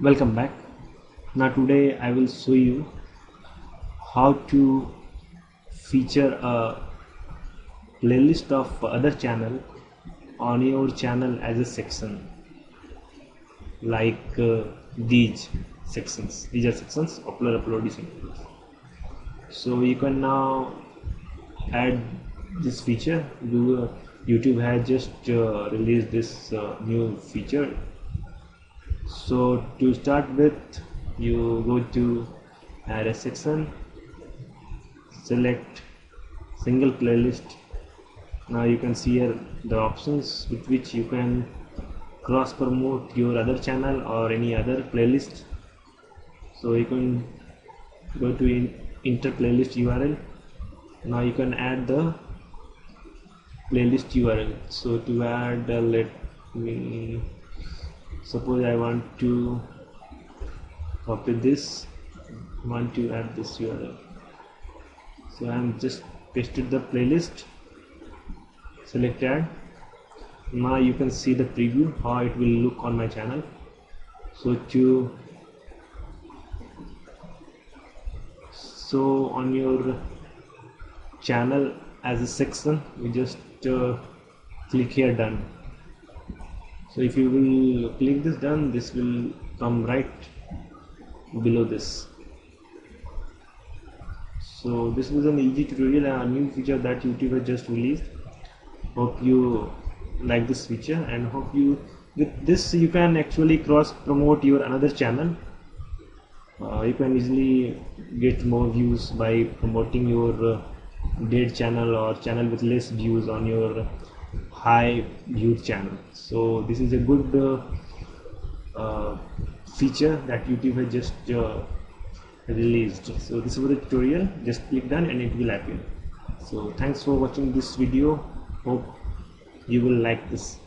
welcome back. Now today I will show you how to feature a playlist of other channel on your channel as a section like uh, these sections. These are sections popular upload so you can now add this feature. Google, YouTube has just uh, released this uh, new feature so to start with you go to add a section select single playlist. Now you can see here the options with which you can cross promote your other channel or any other playlist. So you can go to in, enter playlist url now you can add the playlist url so to add uh, let me suppose I want to copy this want to add this URL so I'm just pasted the playlist select add. Now you can see the preview how it will look on my channel. So to so on your channel as a section you just uh, click here done so if you will click this done this will come right below this. So this was an easy tutorial and a new feature that youtube has just released. Hope you like this feature and hope you with this you can actually cross promote your another channel. Uh, you can easily get more views by promoting your uh, dead channel or channel with less views on your high viewed channel. So this is a good uh, uh, feature that youtube has just uh, released. So this was the tutorial. Just click done and it will appear. So thanks for watching this video. Hope you will like this